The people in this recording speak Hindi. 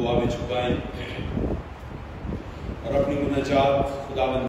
दुआ में छुपाएँ और अपनी मुनाजात खुदावंद